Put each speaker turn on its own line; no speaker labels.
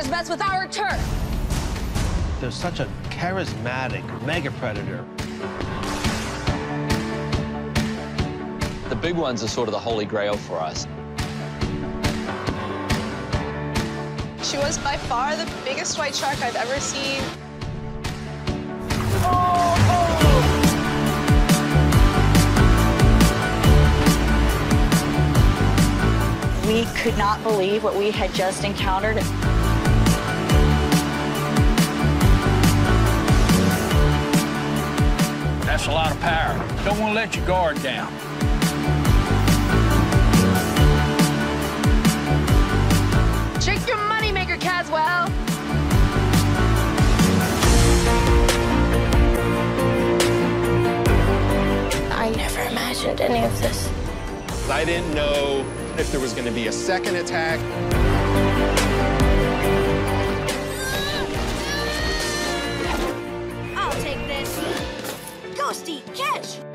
predators mess with our turf.
They're such a charismatic mega predator.
The big ones are sort of the holy grail for us.
She was by far the biggest white shark I've ever seen.
We could not believe what we had just encountered.
That's a lot of power. Don't want to let your guard down.
Check your moneymaker, Caswell.
I never imagined any of this.
I didn't know if there was going to be a second attack.
Catch!